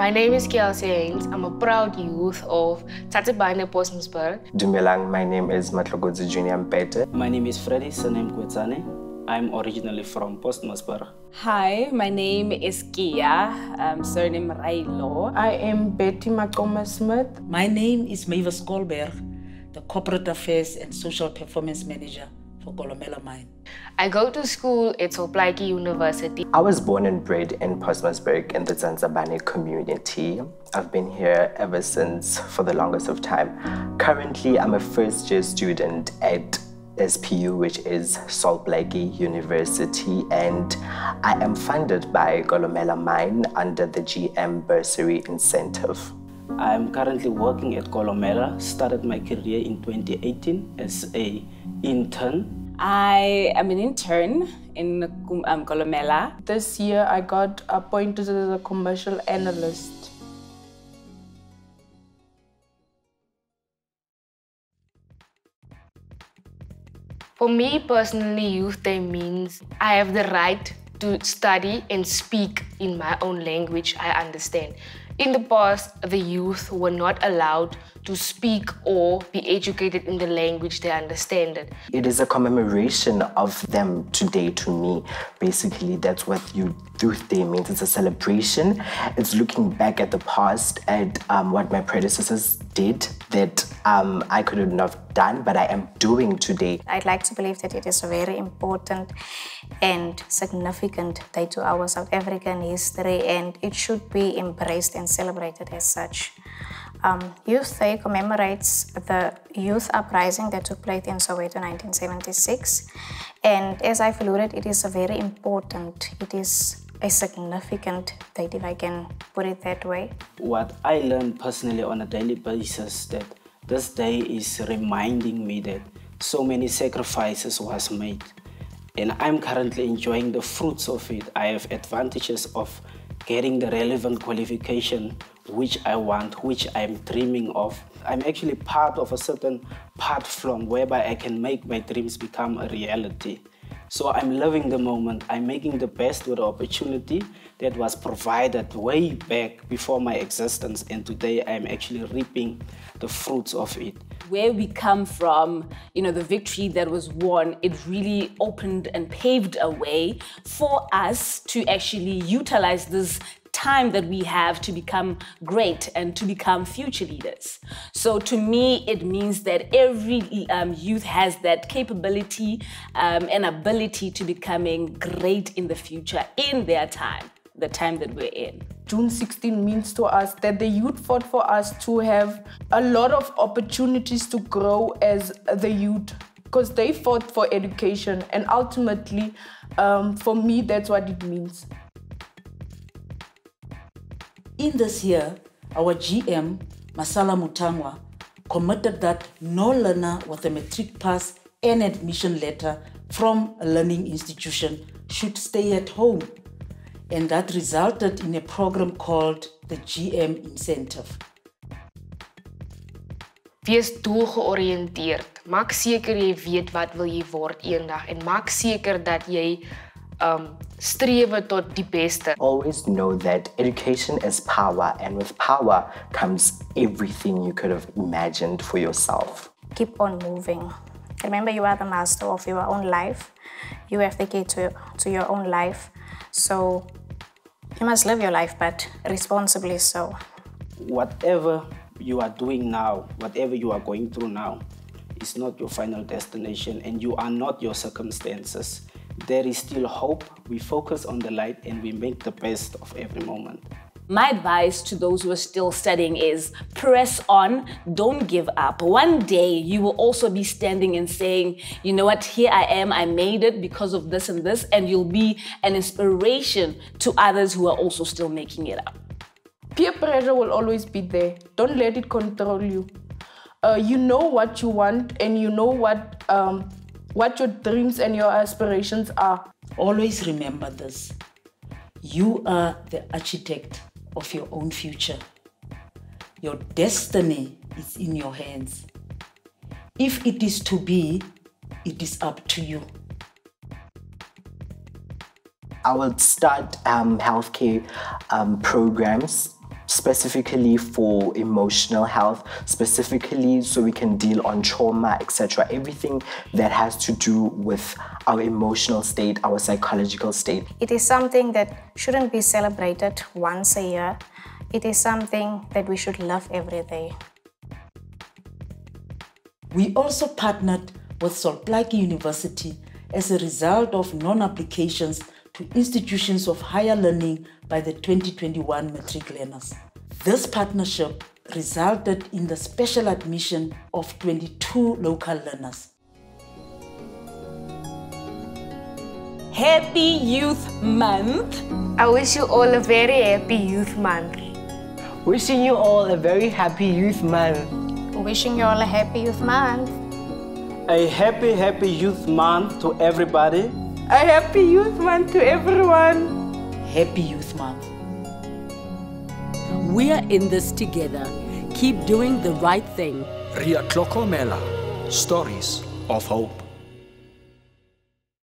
My name is Kelsey Haynes. I'm a proud youth of Tatabane Postmasburg. Dumelang, my name is Matlogodzi Junior Mpete. My name is Freddy Sanem Kwetsane. I'm originally from Postmasburg. Hi, my name is Kia, um, surname Railo. I am Betty Makoma Smith. My name is Mavis Goldberg, the Corporate Affairs and Social Performance Manager for Kolomela Mine. I go to school at Sol Plaatje University. I was born and bred in Postmasburg in the Zanzabane community. I've been here ever since for the longest of time. Currently, I'm a first year student at SPU, which is Sol Plaatje University, and I am funded by Kolomela Mine under the GM Bursary Incentive. I'm currently working at Kolomela. Started my career in 2018 as a intern. I am an intern in um, Kolomela. This year I got appointed as a commercial analyst. For me personally, Youth Day means I have the right to study and speak in my own language I understand. In the past, the youth were not allowed to speak or be educated in the language they understand. It. it is a commemoration of them today to me. Basically, that's what Youth Day means. It's a celebration. It's looking back at the past, at um, what my predecessors did that um, I couldn't have done, but I am doing today. I'd like to believe that it is a very important and significant day to our South African history, and it should be embraced and celebrated as such. Um, Youth Day commemorates the youth uprising that took place in Soweto 1976. And as I've alluded, it is a very important, it is a significant date, if I can put it that way. What I learned personally on a daily basis that this day is reminding me that so many sacrifices was made. And I'm currently enjoying the fruits of it. I have advantages of getting the relevant qualification which I want, which I'm dreaming of. I'm actually part of a certain platform whereby I can make my dreams become a reality. So I'm loving the moment. I'm making the best with the opportunity that was provided way back before my existence. And today I'm actually reaping the fruits of it. Where we come from, you know, the victory that was won, it really opened and paved a way for us to actually utilize this time that we have to become great and to become future leaders. So to me, it means that every um, youth has that capability um, and ability to becoming great in the future in their time, the time that we're in. June 16 means to us that the youth fought for us to have a lot of opportunities to grow as the youth because they fought for education and ultimately um, for me that's what it means in this year, our GM, Masala Mutangwa, committed that no learner with a matric pass and admission letter from a learning institution should stay at home. And that resulted in a program called the GM Incentive. Wees doelgeoriënteerd. Maak seker jy weet wat wil jy word eendag en maak seker dat jy um streven tot die beste. Always know that education is power and with power comes everything you could have imagined for yourself. Keep on moving. Remember you are the master of your own life. You have the key to, to your own life. So you must live your life, but responsibly so. Whatever you are doing now, whatever you are going through now, is not your final destination and you are not your circumstances there is still hope. We focus on the light and we make the best of every moment. My advice to those who are still studying is press on, don't give up. One day you will also be standing and saying, you know what, here I am, I made it because of this and this, and you'll be an inspiration to others who are also still making it up. Peer pressure will always be there. Don't let it control you. Uh, you know what you want and you know what um, what your dreams and your aspirations are. Always remember this you are the architect of your own future. Your destiny is in your hands. If it is to be, it is up to you. I will start um, healthcare um, programs specifically for emotional health, specifically so we can deal on trauma, etc. Everything that has to do with our emotional state, our psychological state. It is something that shouldn't be celebrated once a year. It is something that we should love every day. We also partnered with Sol Plaatje University as a result of non-applications to institutions of higher learning by the 2021 matric learners. This partnership resulted in the special admission of 22 local learners. Happy Youth Month. I wish you all a very happy Youth Month. Wishing you all a very happy Youth Month. Wishing you all a happy Youth Month. A happy, happy Youth Month to everybody. A happy Youth Month to everyone. Happy Youth Month. We are in this together. Keep doing the right thing. Ria Tlokomela, Stories of Hope.